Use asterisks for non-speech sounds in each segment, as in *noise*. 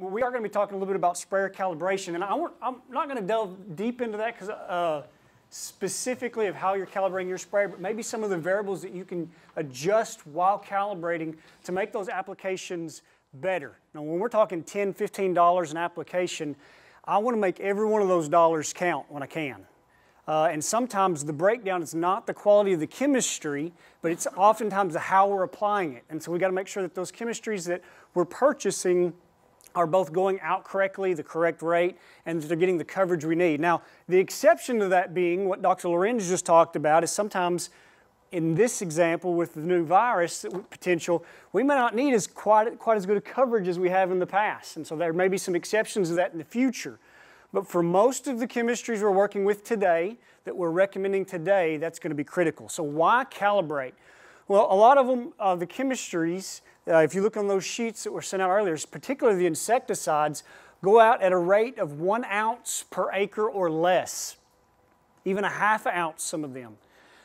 we are going to be talking a little bit about sprayer calibration, and I am not going to delve deep into that because uh, specifically of how you're calibrating your sprayer, but maybe some of the variables that you can adjust while calibrating to make those applications better. Now, when we're talking $10, $15 an application, I want to make every one of those dollars count when I can. Uh, and sometimes the breakdown is not the quality of the chemistry, but it's oftentimes how we're applying it. And so we got to make sure that those chemistries that we're purchasing are both going out correctly, the correct rate, and they're getting the coverage we need. Now, the exception to that being what Dr. Lorenz just talked about is sometimes in this example with the new virus potential, we may not need as quite, quite as good a coverage as we have in the past. And so there may be some exceptions to that in the future. But for most of the chemistries we're working with today, that we're recommending today, that's going to be critical. So why calibrate? Well, a lot of them, uh, the chemistries, uh, if you look on those sheets that were sent out earlier, particularly the insecticides, go out at a rate of one ounce per acre or less, even a half ounce, some of them.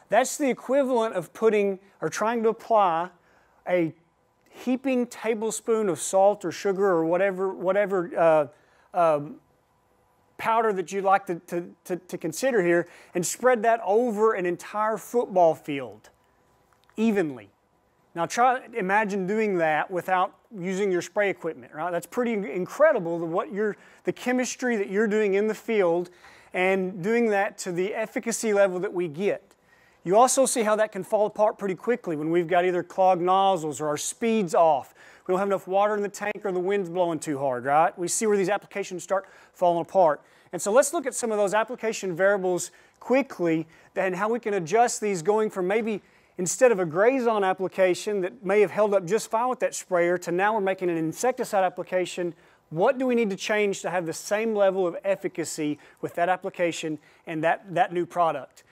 That's the equivalent of putting or trying to apply a heaping tablespoon of salt or sugar or whatever, whatever uh, um, powder that you'd like to, to, to, to consider here and spread that over an entire football field evenly. Now try imagine doing that without using your spray equipment, right? That's pretty incredible what you're, the chemistry that you're doing in the field and doing that to the efficacy level that we get. You also see how that can fall apart pretty quickly when we've got either clogged nozzles or our speed's off. We don't have enough water in the tank or the wind's blowing too hard, right? We see where these applications start falling apart. And so let's look at some of those application variables quickly and how we can adjust these going from maybe instead of a Grazon application that may have held up just fine with that sprayer to now we're making an insecticide application, what do we need to change to have the same level of efficacy with that application and that, that new product?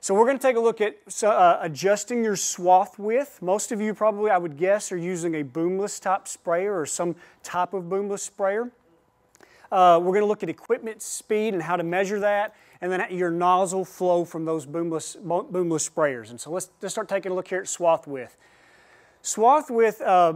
So we're going to take a look at uh, adjusting your swath width. Most of you probably, I would guess, are using a boomless top sprayer or some type of boomless sprayer. Uh, we're going to look at equipment speed and how to measure that and then your nozzle flow from those boomless, boomless sprayers. And so let's, let's start taking a look here at swath width. Swath width uh,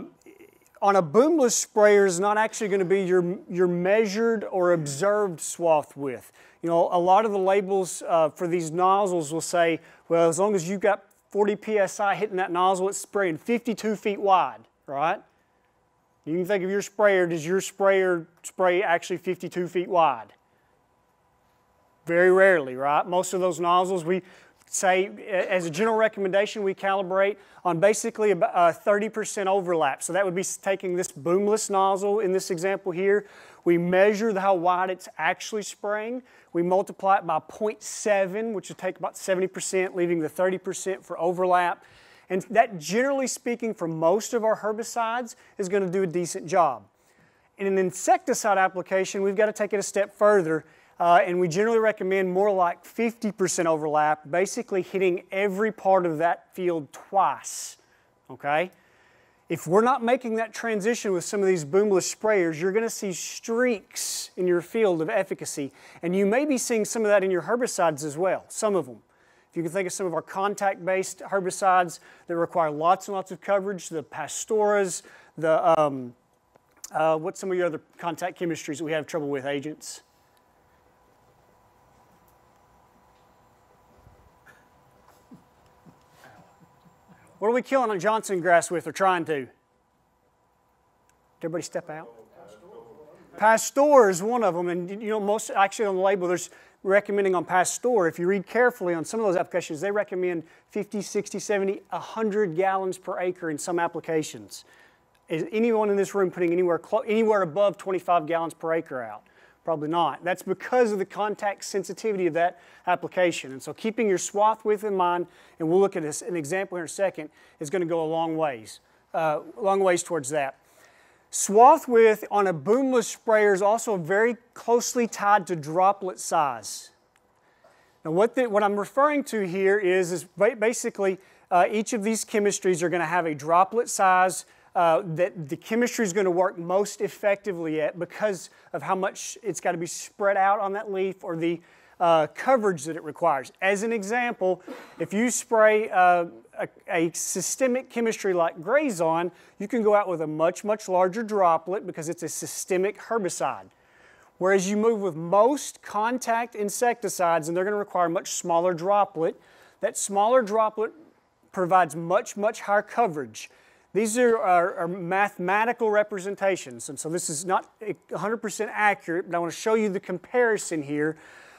on a boomless sprayer is not actually going to be your, your measured or observed swath width. You know, a lot of the labels uh, for these nozzles will say, well, as long as you've got 40 psi hitting that nozzle, it's spraying 52 feet wide, right? You can think of your sprayer, does your sprayer spray actually 52 feet wide? Very rarely, right? Most of those nozzles, we say, as a general recommendation, we calibrate on basically a 30% uh, overlap. So that would be taking this boomless nozzle in this example here. We measure how wide it's actually spraying. We multiply it by 0.7, which would take about 70%, leaving the 30% for overlap. And that, generally speaking, for most of our herbicides, is going to do a decent job. In an insecticide application, we've got to take it a step further uh, and we generally recommend more like 50% overlap, basically hitting every part of that field twice, okay? If we're not making that transition with some of these boomless sprayers, you're going to see streaks in your field of efficacy. And you may be seeing some of that in your herbicides as well, some of them. If you can think of some of our contact-based herbicides that require lots and lots of coverage, the Pastoras, the, um, uh, what's some of your other contact chemistries that we have trouble with, agents? What are we killing on Johnson grass with or trying to? Did everybody step out? Pastora is one of them, and you know, most actually on the label, there's recommending on Pastora. If you read carefully on some of those applications, they recommend 50, 60, 70, 100 gallons per acre in some applications. Is anyone in this room putting anywhere, anywhere above 25 gallons per acre out? Probably not. That's because of the contact sensitivity of that application. And so keeping your swath width in mind, and we'll look at this, an example here in a second, is going to go a long ways, uh, long ways towards that. Swath width on a boomless sprayer is also very closely tied to droplet size. Now what, the, what I'm referring to here is, is basically uh, each of these chemistries are going to have a droplet size uh, that the chemistry is going to work most effectively at because of how much it's got to be spread out on that leaf or the, uh, coverage that it requires. As an example, if you spray uh, a, a, systemic chemistry like Grazon, you can go out with a much, much larger droplet because it's a systemic herbicide. Whereas you move with most contact insecticides, and they're going to require much smaller droplet, that smaller droplet provides much, much higher coverage. These are, are, mathematical representations, and so this is not 100% accurate, but I want to show you the comparison here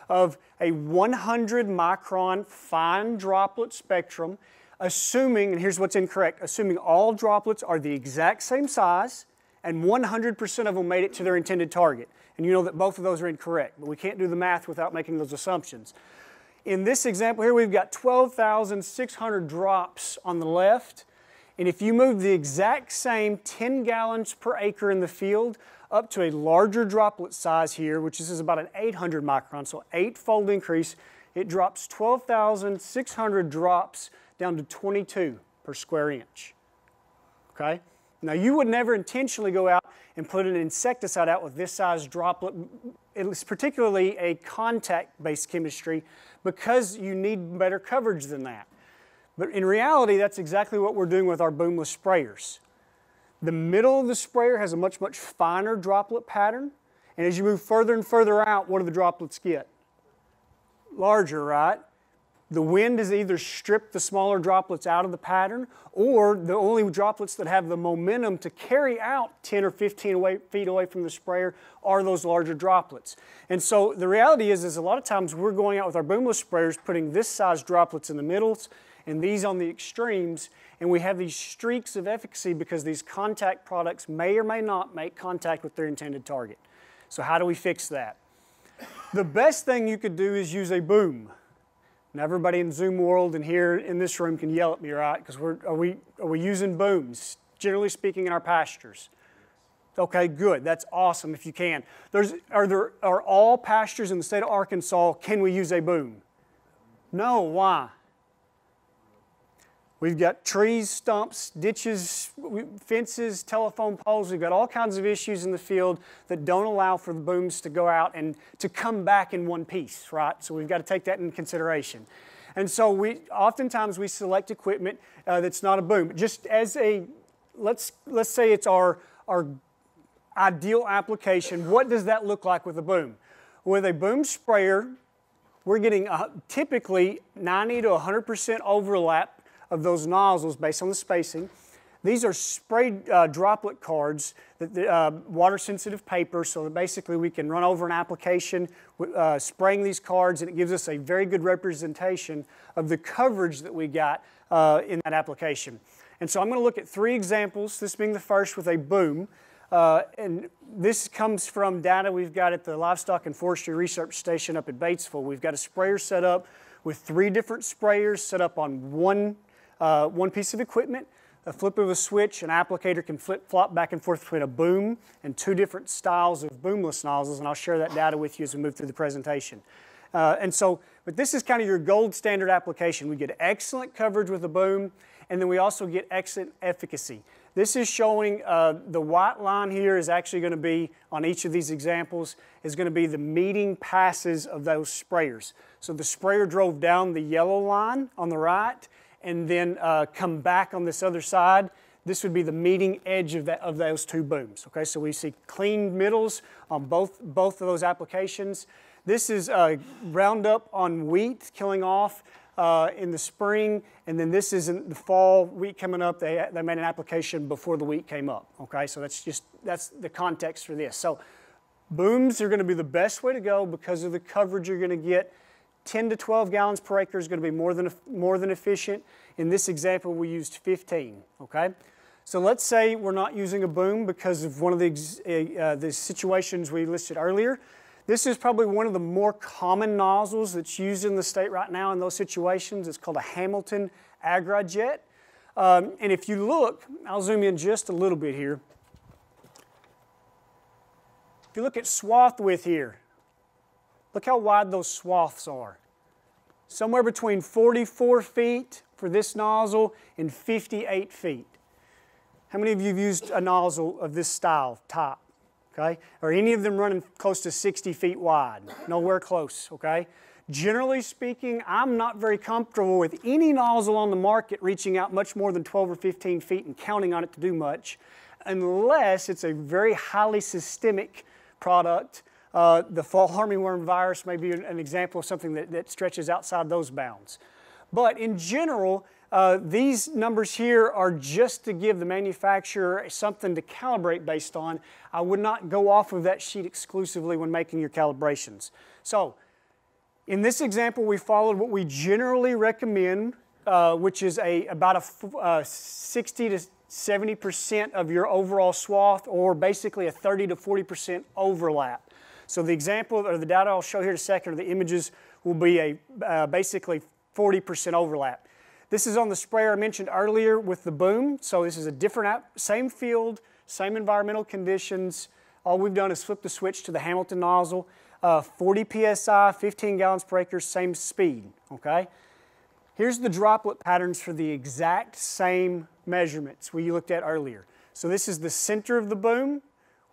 of a 100 micron fine droplet spectrum, assuming, and here's what's incorrect, assuming all droplets are the exact same size and 100% of them made it to their intended target. And you know that both of those are incorrect, but we can't do the math without making those assumptions. In this example here, we've got 12,600 drops on the left and if you move the exact same 10 gallons per acre in the field up to a larger droplet size here, which this is about an 800 micron, so eightfold increase, it drops 12,600 drops down to 22 per square inch. Okay? Now you would never intentionally go out and put an insecticide out with this size droplet, it's particularly a contact-based chemistry, because you need better coverage than that. But in reality, that's exactly what we're doing with our boomless sprayers. The middle of the sprayer has a much, much finer droplet pattern. And as you move further and further out, what do the droplets get? Larger, right? The wind has either stripped the smaller droplets out of the pattern, or the only droplets that have the momentum to carry out 10 or 15 away, feet away from the sprayer are those larger droplets. And so the reality is, is a lot of times we're going out with our boomless sprayers, putting this size droplets in the middles, and these on the extremes, and we have these streaks of efficacy because these contact products may or may not make contact with their intended target. So how do we fix that? The best thing you could do is use a boom. Now everybody in Zoom world and here in this room can yell at me, right? Because we're are we are we using booms? Generally speaking, in our pastures. Okay, good. That's awesome if you can. There's are there are all pastures in the state of Arkansas? Can we use a boom? No. Why? We've got trees, stumps, ditches, fences, telephone poles. We've got all kinds of issues in the field that don't allow for the booms to go out and to come back in one piece, right? So we've got to take that in consideration. And so we oftentimes we select equipment uh, that's not a boom. Just as a let's let's say it's our our ideal application. What does that look like with a boom? With a boom sprayer, we're getting typically 90 to 100% overlap of those nozzles based on the spacing. These are spray uh, droplet cards, that, uh, water sensitive paper, so that basically we can run over an application uh, spraying these cards and it gives us a very good representation of the coverage that we got uh, in that application. And so I'm going to look at three examples, this being the first with a boom. Uh, and this comes from data we've got at the Livestock and Forestry Research Station up at Batesville. We've got a sprayer set up with three different sprayers set up on one uh, one piece of equipment, a flip of a switch, an applicator can flip flop back and forth between a boom and two different styles of boomless nozzles, and I'll share that data with you as we move through the presentation. Uh, and so, but this is kind of your gold standard application. We get excellent coverage with the boom, and then we also get excellent efficacy. This is showing uh, the white line here is actually going to be, on each of these examples, is going to be the meeting passes of those sprayers. So the sprayer drove down the yellow line on the right, and then uh, come back on this other side, this would be the meeting edge of, that, of those two booms. Okay, so we see clean middles on both, both of those applications. This is uh, Roundup on wheat killing off uh, in the spring, and then this is in the fall, wheat coming up. They, they made an application before the wheat came up. Okay, so that's just, that's the context for this. So booms are gonna be the best way to go because of the coverage you're gonna get 10 to 12 gallons per acre is going to be more than, more than efficient. In this example, we used 15, okay? So let's say we're not using a boom because of one of the, uh, the situations we listed earlier. This is probably one of the more common nozzles that's used in the state right now in those situations. It's called a Hamilton AgriJet. Um, and if you look, I'll zoom in just a little bit here. If you look at swath width here, Look how wide those swaths are. Somewhere between 44 feet for this nozzle and 58 feet. How many of you have used a nozzle of this style, top? Okay? Are any of them running close to 60 feet wide? Nowhere close, okay? Generally speaking, I'm not very comfortable with any nozzle on the market reaching out much more than 12 or 15 feet and counting on it to do much, unless it's a very highly systemic product. Uh, the fall armyworm virus may be an example of something that, that stretches outside those bounds. But in general, uh, these numbers here are just to give the manufacturer something to calibrate based on. I would not go off of that sheet exclusively when making your calibrations. So in this example, we followed what we generally recommend, uh, which is a, about a uh, 60 to 70% of your overall swath, or basically a 30 to 40% overlap. So the example, or the data I'll show here in a second, or the images will be a uh, basically 40% overlap. This is on the sprayer I mentioned earlier with the boom. So this is a different, app, same field, same environmental conditions. All we've done is flip the switch to the Hamilton nozzle uh, 40 psi, 15 gallons per acre, same speed, okay? Here's the droplet patterns for the exact same measurements we looked at earlier. So this is the center of the boom.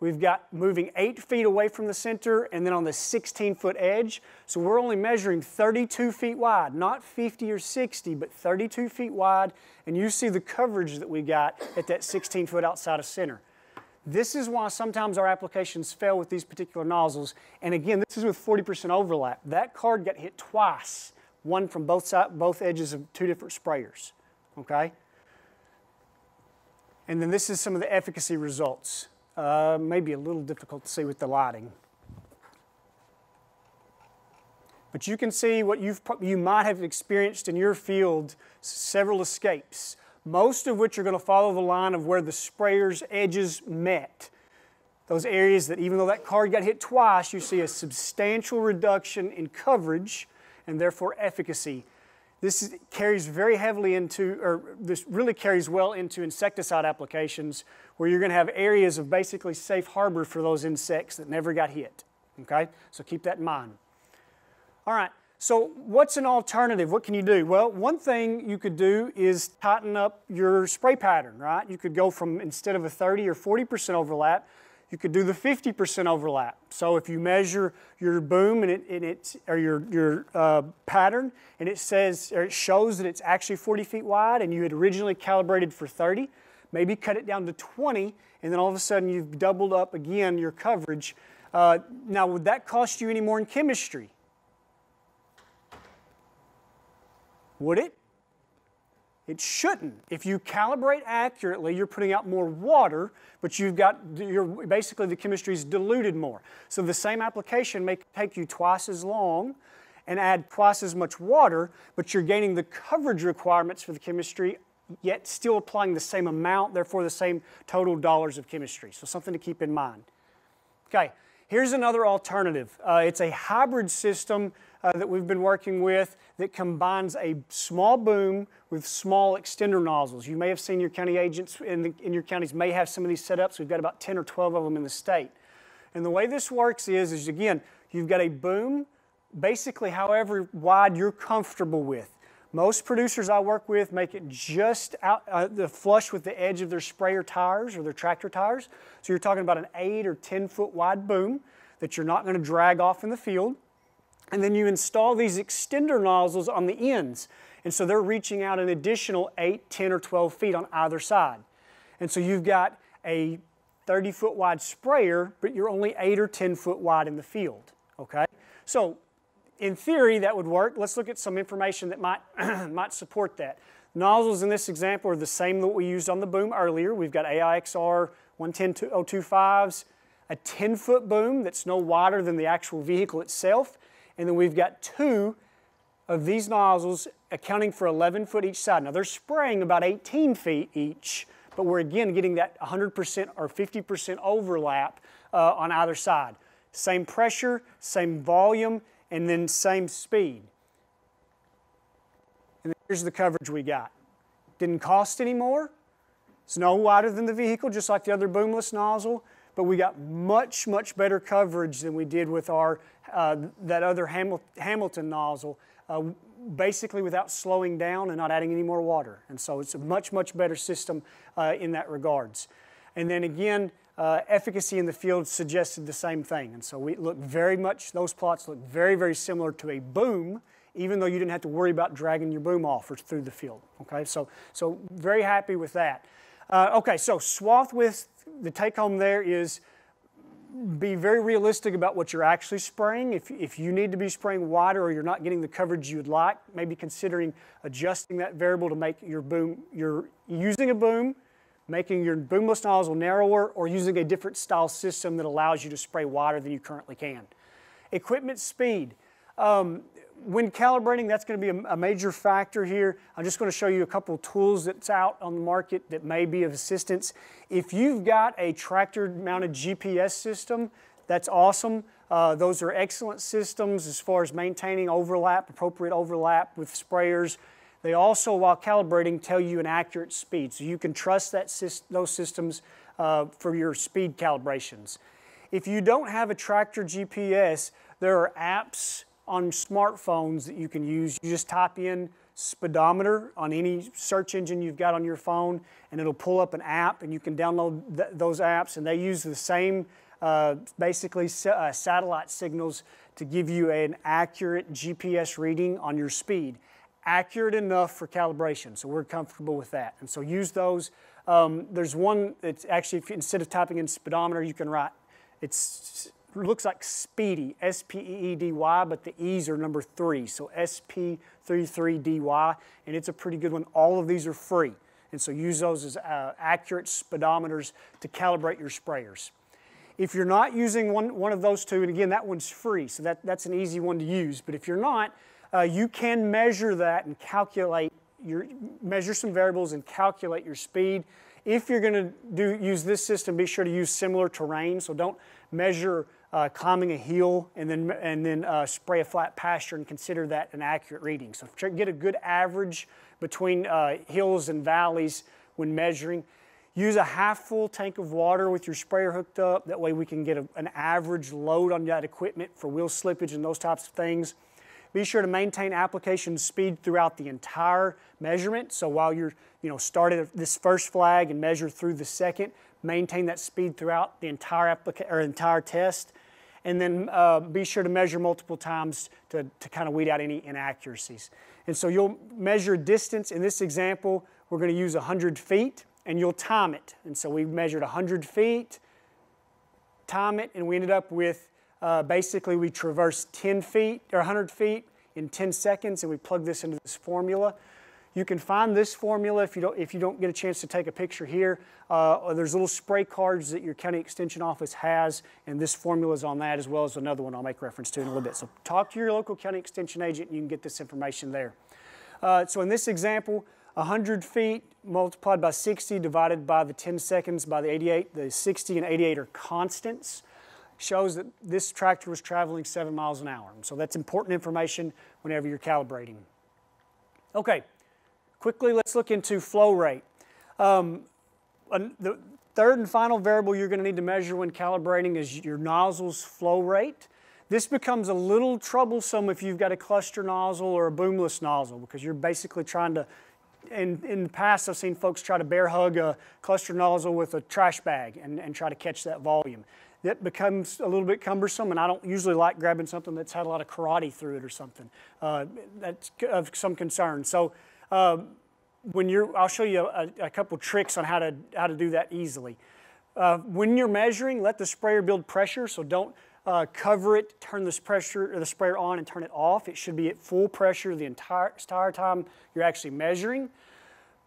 We've got moving eight feet away from the center and then on the 16 foot edge. So we're only measuring 32 feet wide, not 50 or 60, but 32 feet wide. And you see the coverage that we got at that 16 foot outside of center. This is why sometimes our applications fail with these particular nozzles. And again, this is with 40% overlap. That card got hit twice, one from both, side, both edges of two different sprayers, okay? And then this is some of the efficacy results. Uh, maybe a little difficult to see with the lighting. But you can see what you've, you might have experienced in your field, several escapes most of which are going to follow the line of where the sprayer's edges met. Those areas that even though that card got hit twice, you see a substantial reduction in coverage and therefore efficacy. This carries very heavily into, or this really carries well into insecticide applications where you're going to have areas of basically safe harbor for those insects that never got hit. Okay? So keep that in mind. All right. So what's an alternative? What can you do? Well, one thing you could do is tighten up your spray pattern, right? You could go from instead of a 30 or 40% overlap, you could do the 50% overlap. So if you measure your boom and it, and it or your, your uh, pattern and it says or it shows that it's actually 40 feet wide and you had originally calibrated for 30, maybe cut it down to 20 and then all of a sudden you've doubled up again your coverage. Uh, now would that cost you any more in chemistry? Would it? It shouldn't. If you calibrate accurately, you're putting out more water, but you've got, you're, basically the chemistry is diluted more. So the same application may take you twice as long and add twice as much water, but you're gaining the coverage requirements for the chemistry, yet still applying the same amount, therefore the same total dollars of chemistry. So something to keep in mind. Okay, here's another alternative. Uh, it's a hybrid system uh, that we've been working with that combines a small boom with small extender nozzles. You may have seen your county agents in, the, in your counties may have some of these setups. we've got about 10 or 12 of them in the state. And the way this works is, is again, you've got a boom basically however wide you're comfortable with. Most producers I work with make it just out uh, the flush with the edge of their sprayer tires or their tractor tires. So you're talking about an 8 or 10 foot wide boom that you're not going to drag off in the field. And then you install these extender nozzles on the ends. And so they're reaching out an additional 8, 10, or 12 feet on either side. And so you've got a 30 foot wide sprayer, but you're only 8 or 10 foot wide in the field. Okay? So in theory, that would work. Let's look at some information that might, *clears throat* might support that. Nozzles in this example are the same that we used on the boom earlier. We've got AIXR 110025s, a 10 foot boom that's no wider than the actual vehicle itself, and then we've got two of these nozzles accounting for 11 foot each side. Now they're spraying about 18 feet each, but we're again getting that 100% or 50% overlap uh, on either side. Same pressure, same volume, and then same speed. And here's the coverage we got. Didn't cost any more. It's no wider than the vehicle, just like the other boomless nozzle, but we got much, much better coverage than we did with our uh, that other Hamil Hamilton nozzle, uh, basically without slowing down and not adding any more water. And so it's a much, much better system uh, in that regards. And then again, uh, efficacy in the field suggested the same thing. And so we look very much, those plots look very, very similar to a boom, even though you didn't have to worry about dragging your boom off or through the field. Okay, so, so very happy with that. Uh, okay, so swath width, the take home there is be very realistic about what you're actually spraying. If, if you need to be spraying wider or you're not getting the coverage you'd like, maybe considering adjusting that variable to make your boom, you're using a boom, making your boomless nozzle narrower, or using a different style system that allows you to spray wider than you currently can. Equipment speed. Um, when calibrating, that's going to be a, major factor here. I'm just going to show you a couple tools that's out on the market that may be of assistance. If you've got a tractor-mounted GPS system, that's awesome. Uh, those are excellent systems as far as maintaining overlap, appropriate overlap with sprayers. They also, while calibrating, tell you an accurate speed. So you can trust that those systems uh, for your speed calibrations. If you don't have a tractor GPS, there are apps on smartphones that you can use. You just type in speedometer on any search engine you've got on your phone, and it'll pull up an app, and you can download th those apps, and they use the same, uh, basically, uh, satellite signals to give you an accurate GPS reading on your speed. Accurate enough for calibration, so we're comfortable with that. And so use those. Um, there's one that's actually, if, instead of typing in speedometer, you can write, it's looks like Speedy, S-P-E-E-D-Y, but the E's are number three, so SP33DY, and it's a pretty good one. All of these are free, and so use those as uh, accurate speedometers to calibrate your sprayers. If you're not using one, one of those two, and again, that one's free, so that, that's an easy one to use, but if you're not, uh, you can measure that and calculate your, measure some variables and calculate your speed. If you're going to do use this system, be sure to use similar terrain. So don't measure uh, climbing a hill and then, and then uh, spray a flat pasture and consider that an accurate reading. So get a good average between uh, hills and valleys when measuring. Use a half full tank of water with your sprayer hooked up. That way we can get a, an average load on that equipment for wheel slippage and those types of things. Be sure to maintain application speed throughout the entire measurement. So while you're, you know, started this first flag and measure through the second, maintain that speed throughout the entire applica- or entire test and then uh, be sure to measure multiple times to, to kind of weed out any inaccuracies. And so you'll measure distance. In this example, we're going to use 100 feet, and you'll time it. And so we measured 100 feet, time it, and we ended up with uh, basically we traversed 10 feet or 100 feet in 10 seconds, and we plug this into this formula. You can find this formula if you don't, if you don't get a chance to take a picture here. Uh, there's little spray cards that your county extension office has, and this formula is on that as well as another one I'll make reference to in a little bit. So talk to your local county extension agent and you can get this information there. Uh, so in this example, 100 feet multiplied by 60 divided by the 10 seconds by the 88, the 60 and 88 are constants, shows that this tractor was traveling seven miles an hour. So that's important information whenever you're calibrating. Okay, Quickly, let's look into flow rate. Um, the third and final variable you're going to need to measure when calibrating is your nozzle's flow rate. This becomes a little troublesome if you've got a cluster nozzle or a boomless nozzle because you're basically trying to, in, in the past I've seen folks try to bear hug a cluster nozzle with a trash bag and, and try to catch that volume. That becomes a little bit cumbersome and I don't usually like grabbing something that's had a lot of karate through it or something. Uh, that's of some concern. So um, when you're, I'll show you a, a, couple tricks on how to, how to do that easily. Uh, when you're measuring, let the sprayer build pressure, so don't uh, cover it, turn this pressure, the sprayer on and turn it off. It should be at full pressure the entire, entire time you're actually measuring.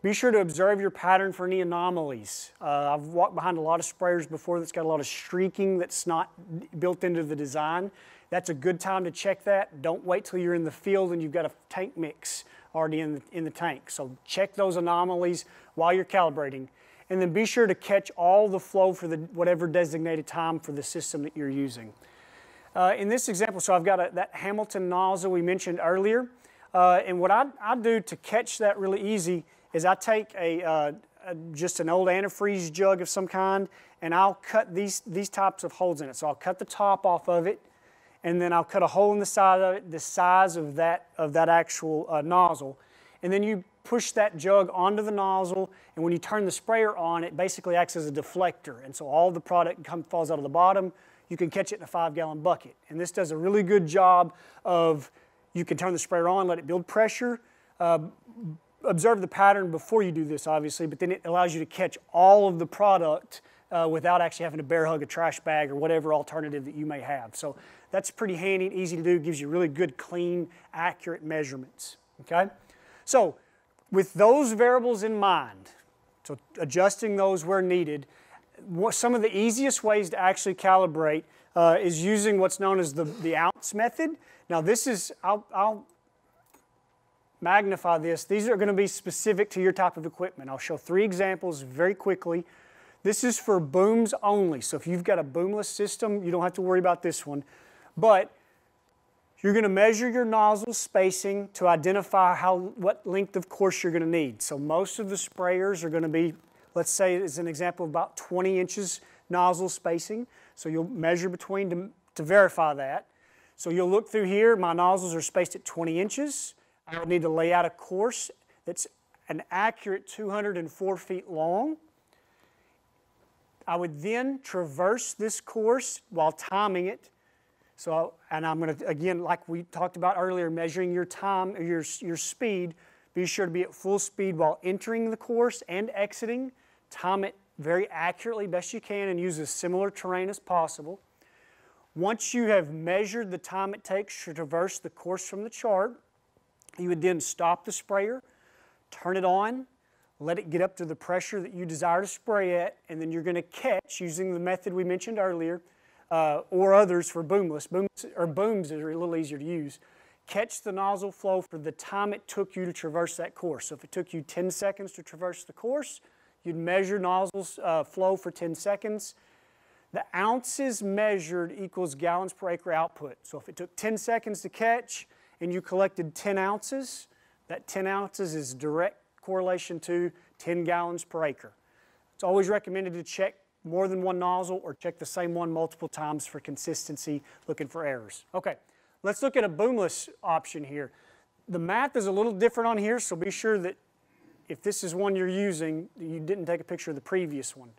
Be sure to observe your pattern for any anomalies. Uh, I've walked behind a lot of sprayers before that's got a lot of streaking that's not built into the design. That's a good time to check that. Don't wait till you're in the field and you've got a tank mix already in the, in the tank. So check those anomalies while you're calibrating. And then be sure to catch all the flow for the whatever designated time for the system that you're using. Uh, in this example, so I've got a, that Hamilton nozzle we mentioned earlier. Uh, and what I, I do to catch that really easy is I take a, uh, a, just an old antifreeze jug of some kind and I'll cut these, these types of holes in it. So I'll cut the top off of it and then I'll cut a hole in the side of it, the size of that, of that actual uh, nozzle. and then you push that jug onto the nozzle, and when you turn the sprayer on, it basically acts as a deflector. And so all the product come, falls out of the bottom. You can catch it in a five gallon bucket. And this does a really good job of, you can turn the sprayer on, let it build pressure. Uh, observe the pattern before you do this, obviously, but then it allows you to catch all of the product uh, without actually having to bear hug a trash bag or whatever alternative that you may have. So that's pretty handy and easy to do, gives you really good, clean, accurate measurements, okay? So with those variables in mind, so adjusting those where needed, some of the easiest ways to actually calibrate uh, is using what's known as the, the ounce method. Now this is, I'll, I'll magnify this. These are going to be specific to your type of equipment. I'll show three examples very quickly. This is for booms only. So if you've got a boomless system, you don't have to worry about this one. But you're going to measure your nozzle spacing to identify how, what length of course you're going to need. So most of the sprayers are going to be, let's say as an example, about 20 inches nozzle spacing. So you'll measure between to, to verify that. So you'll look through here, my nozzles are spaced at 20 inches. I would need to lay out a course that's an accurate 204 feet long. I would then traverse this course while timing it. So, and I'm going to, again, like we talked about earlier, measuring your time, your, your speed, be sure to be at full speed while entering the course and exiting. Time it very accurately, best you can, and use as similar terrain as possible. Once you have measured the time it takes to traverse the course from the chart, you would then stop the sprayer, turn it on, let it get up to the pressure that you desire to spray at, and then you're going to catch using the method we mentioned earlier, uh, or others for boomless. Booms, or booms are a little easier to use. Catch the nozzle flow for the time it took you to traverse that course. So if it took you 10 seconds to traverse the course, you'd measure nozzle uh, flow for 10 seconds. The ounces measured equals gallons per acre output. So if it took 10 seconds to catch and you collected 10 ounces, that 10 ounces is direct correlation to 10 gallons per acre. It's always recommended to check more than one nozzle or check the same one multiple times for consistency, looking for errors. Okay, let's look at a boomless option here. The math is a little different on here, so be sure that if this is one you're using, you didn't take a picture of the previous one.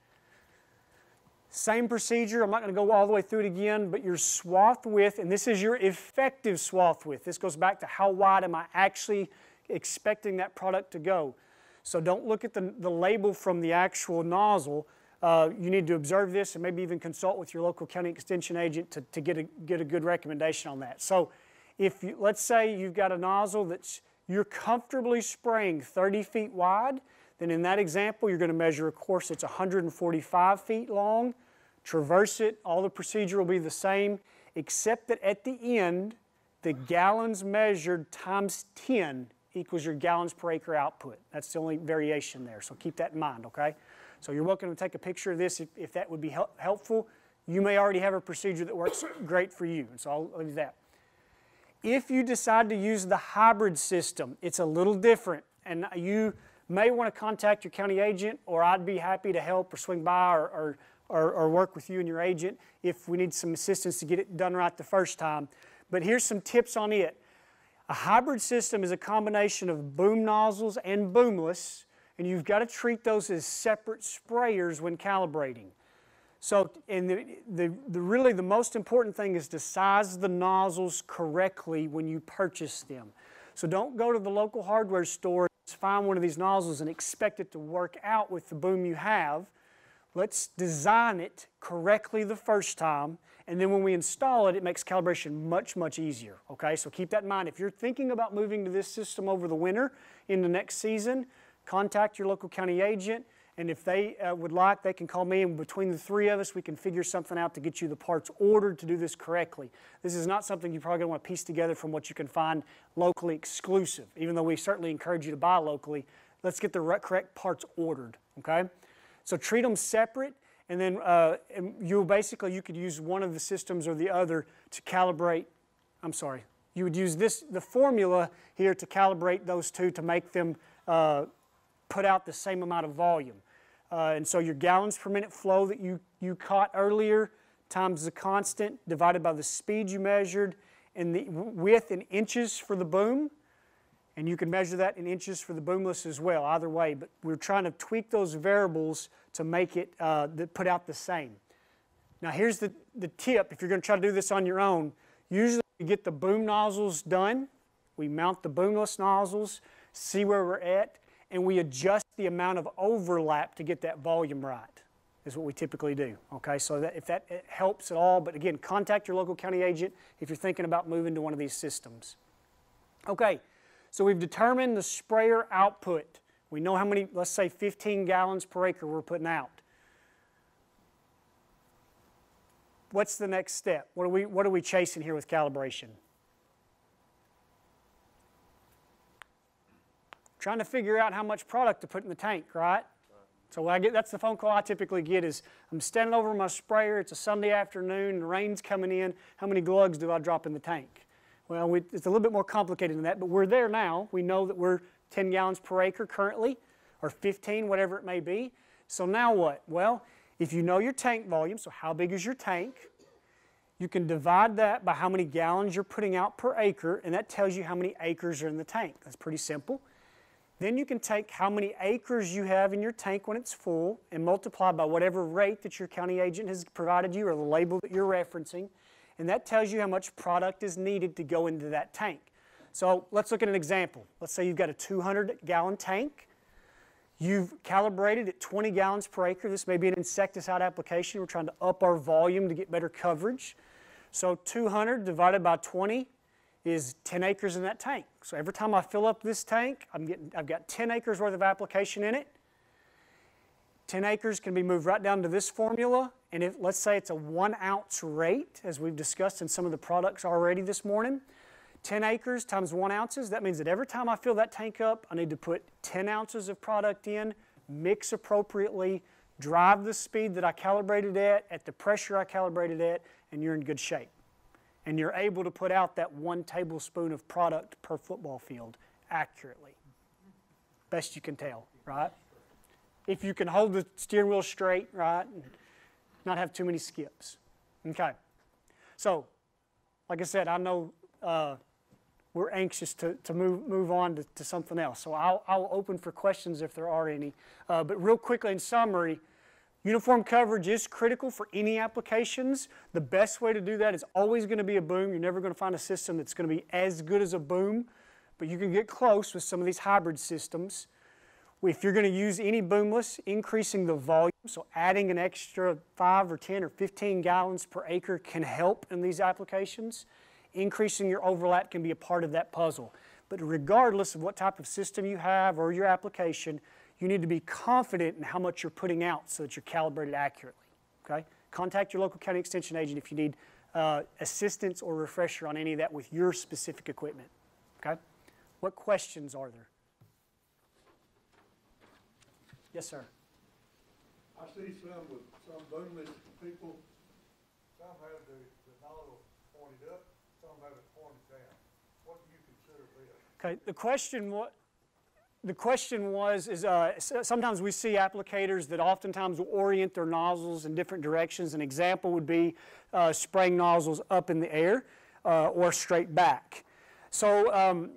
Same procedure, I'm not going to go all the way through it again, but your swath width, and this is your effective swath width. This goes back to how wide am I actually expecting that product to go. So don't look at the, the label from the actual nozzle. Uh, you need to observe this and maybe even consult with your local county extension agent to, to get, a, get a good recommendation on that. So if you, let's say you've got a nozzle that's you're comfortably spraying 30 feet wide, then in that example you're going to measure a course that's 145 feet long, traverse it, all the procedure will be the same, except that at the end the gallons measured times 10 equals your gallons per acre output. That's the only variation there, so keep that in mind, okay? So you're welcome to take a picture of this if, if that would be help, helpful. You may already have a procedure that works *coughs* great for you, and so I'll leave that. If you decide to use the hybrid system, it's a little different, and you may want to contact your county agent, or I'd be happy to help or swing by or, or, or, or work with you and your agent if we need some assistance to get it done right the first time. But here's some tips on it. A hybrid system is a combination of boom nozzles and boomless, and you've got to treat those as separate sprayers when calibrating. So, and the, the, the, really the most important thing is to size the nozzles correctly when you purchase them. So don't go to the local hardware store find one of these nozzles and expect it to work out with the boom you have. Let's design it correctly the first time and then when we install it, it makes calibration much, much easier. Okay, so keep that in mind. If you're thinking about moving to this system over the winter in the next season, contact your local county agent. And if they uh, would like, they can call me, and between the three of us, we can figure something out to get you the parts ordered to do this correctly. This is not something you're probably going to want to piece together from what you can find locally exclusive, even though we certainly encourage you to buy locally. Let's get the correct parts ordered, okay? So treat them separate and then uh, you basically, you could use one of the systems or the other to calibrate, I'm sorry, you would use this, the formula here to calibrate those two to make them uh, put out the same amount of volume. Uh, and so your gallons per minute flow that you, you caught earlier times the constant divided by the speed you measured and the width in inches for the boom And you can measure that in inches for the boomless as well, either way. But we're trying to tweak those variables to make it uh, put out the same. Now here's the, the tip, if you're going to try to do this on your own, usually we get the boom nozzles done, we mount the boomless nozzles, see where we're at, and we adjust the amount of overlap to get that volume right is what we typically do. Okay, so that, if that helps at all, but again, contact your local county agent if you're thinking about moving to one of these systems. Okay, so we've determined the sprayer output. We know how many, let's say 15 gallons per acre we're putting out. What's the next step? What are we, what are we chasing here with calibration? Trying to figure out how much product to put in the tank, right? So I get, that's the phone call I typically get is I'm standing over my sprayer, it's a Sunday afternoon, the rain's coming in, how many glugs do I drop in the tank? Well, we, it's a little bit more complicated than that, but we're there now. We know that we're 10 gallons per acre currently, or 15, whatever it may be. So now what? Well, if you know your tank volume, so how big is your tank, you can divide that by how many gallons you're putting out per acre, and that tells you how many acres are in the tank. That's pretty simple. Then you can take how many acres you have in your tank when it's full and multiply by whatever rate that your county agent has provided you or the label that you're referencing. And that tells you how much product is needed to go into that tank. So let's look at an example. Let's say you've got a 200 gallon tank. You've calibrated at 20 gallons per acre. This may be an insecticide application. We're trying to up our volume to get better coverage. So 200 divided by 20 is 10 acres in that tank. So every time I fill up this tank, I'm getting, I've got 10 acres worth of application in it. 10 acres can be moved right down to this formula. And if, let's say it's a one ounce rate, as we've discussed in some of the products already this morning, 10 acres times one ounces, that means that every time I fill that tank up, I need to put 10 ounces of product in, mix appropriately, drive the speed that I calibrated at, at the pressure I calibrated at, and you're in good shape and you're able to put out that one tablespoon of product per football field accurately. Best you can tell, right? If you can hold the steering wheel straight, right, not have too many skips. Okay. So, like I said, I know uh, we're anxious to, to move, move on to, to something else. So I'll, I'll open for questions if there are any. Uh, but real quickly, in summary, Uniform coverage is critical for any applications. The best way to do that is always going to be a boom. You're never going to find a system that's going to be as good as a boom, but you can get close with some of these hybrid systems. If you're going to use any boomless, increasing the volume, so adding an extra 5 or 10 or 15 gallons per acre can help in these applications. Increasing your overlap can be a part of that puzzle. But regardless of what type of system you have or your application, you need to be confident in how much you're putting out so that you're calibrated accurately. Okay? Contact your local county extension agent if you need uh, assistance or refresher on any of that with your specific equipment. Okay? What questions are there? Yes, sir. I see some with some boomless people, some have the, the nozzle pointed up, some have it pointed down. What do you consider this? Okay, the question what the question was is uh, sometimes we see applicators that oftentimes will orient their nozzles in different directions. An example would be uh, spraying nozzles up in the air uh, or straight back. So um,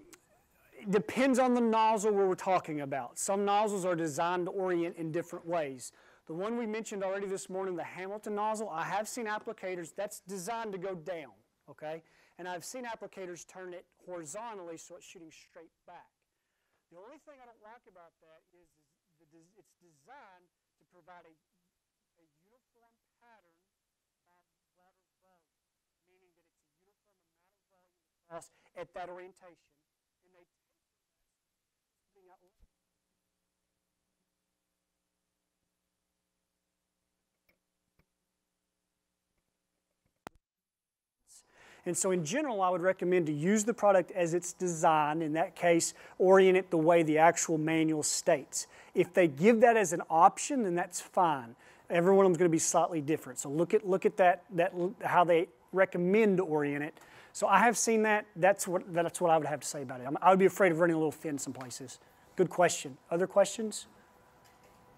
it depends on the nozzle we're talking about. Some nozzles are designed to orient in different ways. The one we mentioned already this morning, the Hamilton nozzle, I have seen applicators that's designed to go down, okay? And I've seen applicators turn it horizontally so it's shooting straight back. The only thing I don't like about that is, is the, it's designed to provide a, a uniform pattern by lateral volume, meaning that it's a uniform amount of volume across at that orientation. And they take something out And so in general, I would recommend to use the product as it's designed, in that case, orient it the way the actual manual states. If they give that as an option, then that's fine. Every one of them is going to be slightly different. So look at, look at that, that, how they recommend to orient it. So I have seen that. That's what, that's what I would have to say about it. I would be afraid of running a little thin some places. Good question. Other questions?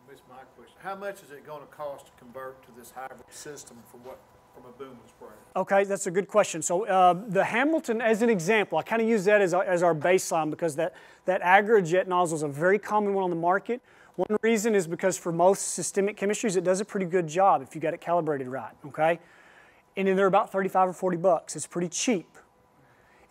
That's my question. How much is it going to cost to convert to this hybrid system from what from a? Okay, that's a good question. So uh, the Hamilton, as an example, I kind of use that as our, as our baseline because that, that Agrojet nozzle is a very common one on the market. One reason is because for most systemic chemistries, it does a pretty good job if you got it calibrated right, okay? And then they're about 35 or 40 bucks. It's pretty cheap.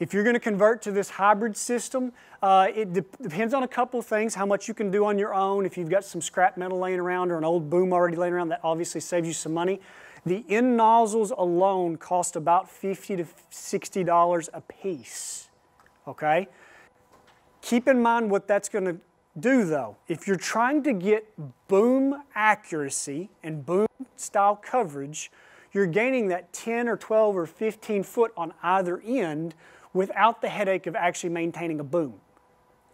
If you're going to convert to this hybrid system, uh, it de- depends on a couple of things, how much you can do on your own. If you've got some scrap metal laying around or an old boom already laying around, that obviously saves you some money. The end nozzles alone cost about 50 to $60 a piece, okay? Keep in mind what that's going to do though. If you're trying to get boom accuracy and boom style coverage, you're gaining that 10 or 12 or 15 foot on either end without the headache of actually maintaining a boom.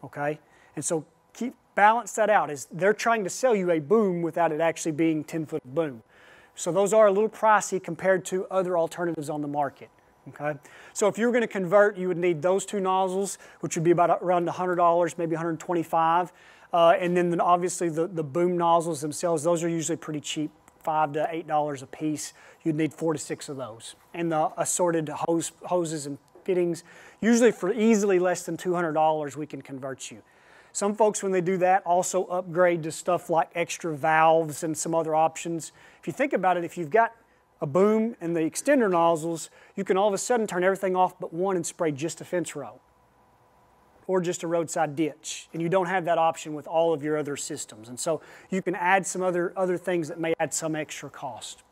Okay? And so keep balance that out is they're trying to sell you a boom without it actually being 10 foot boom. So those are a little pricey compared to other alternatives on the market. Okay? So if you were going to convert, you would need those two nozzles, which would be about around $100, maybe 125 uh, and then obviously the, the boom nozzles themselves, those are usually pretty cheap, five to eight dollars a piece. You'd need four to six of those. And the assorted hose, hoses and fittings, usually for easily less than $200, we can convert you. Some folks, when they do that, also upgrade to stuff like extra valves and some other options. If you think about it, if you've got a boom and the extender nozzles, you can all of a sudden turn everything off but one and spray just a fence row or just a roadside ditch. And you don't have that option with all of your other systems. And so you can add some other, other things that may add some extra cost.